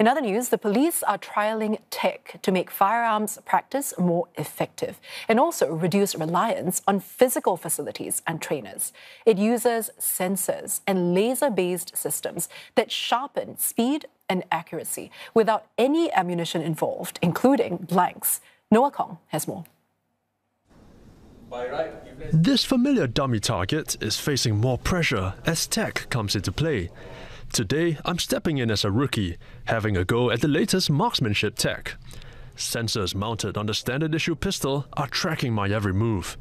In other news, the police are trialing tech to make firearms practice more effective and also reduce reliance on physical facilities and trainers. It uses sensors and laser based systems that sharpen speed and accuracy without any ammunition involved, including blanks. Noah Kong has more. This familiar dummy target is facing more pressure as tech comes into play. Today, I'm stepping in as a rookie, having a go at the latest marksmanship tech. Sensors mounted on the standard issue pistol are tracking my every move.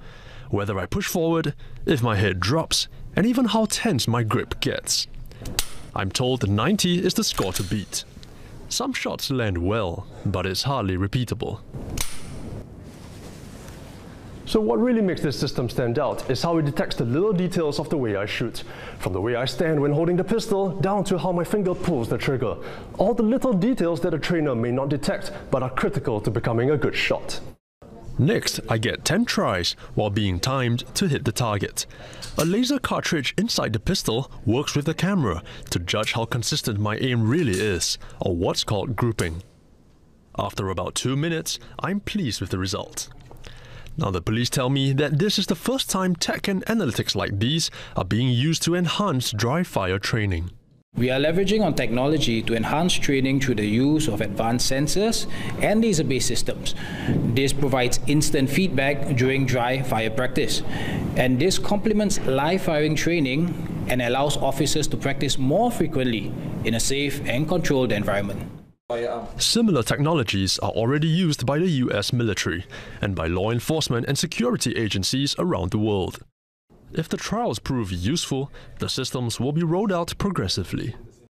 Whether I push forward, if my head drops, and even how tense my grip gets. I'm told 90 is the score to beat. Some shots land well, but it's hardly repeatable. So what really makes this system stand out is how it detects the little details of the way I shoot. From the way I stand when holding the pistol, down to how my finger pulls the trigger. All the little details that a trainer may not detect, but are critical to becoming a good shot. Next, I get 10 tries while being timed to hit the target. A laser cartridge inside the pistol works with the camera to judge how consistent my aim really is, or what's called grouping. After about 2 minutes, I'm pleased with the result. Now, the police tell me that this is the first time tech and analytics like these are being used to enhance dry fire training. We are leveraging on technology to enhance training through the use of advanced sensors and laser based systems. This provides instant feedback during dry fire practice. And this complements live firing training and allows officers to practice more frequently in a safe and controlled environment. Um, Similar technologies are already used by the US military and by law enforcement and security agencies around the world. If the trials prove useful, the systems will be rolled out progressively.